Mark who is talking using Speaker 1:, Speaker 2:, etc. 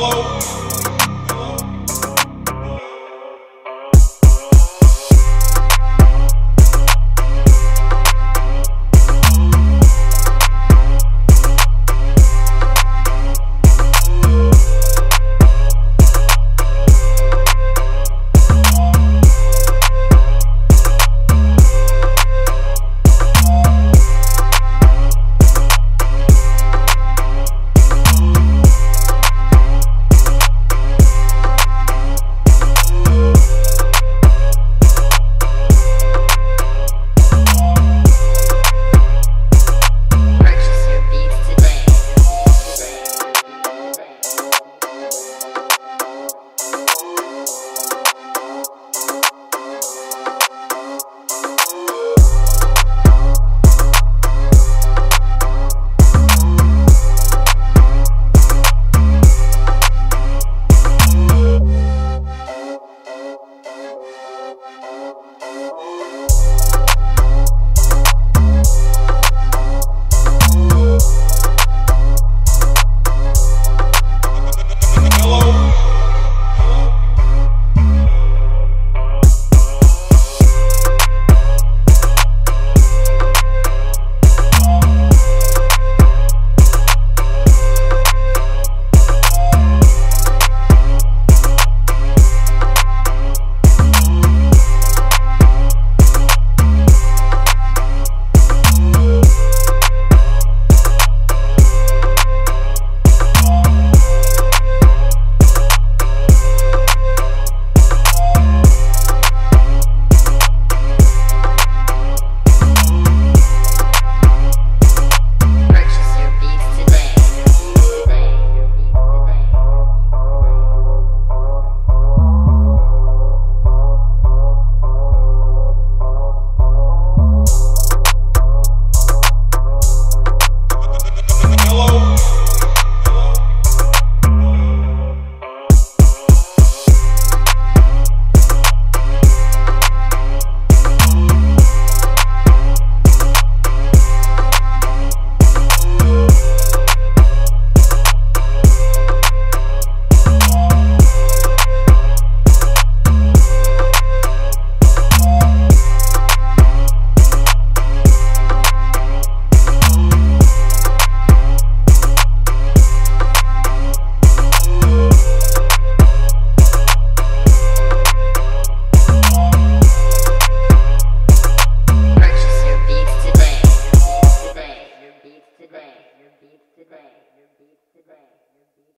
Speaker 1: follow.